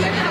Yeah.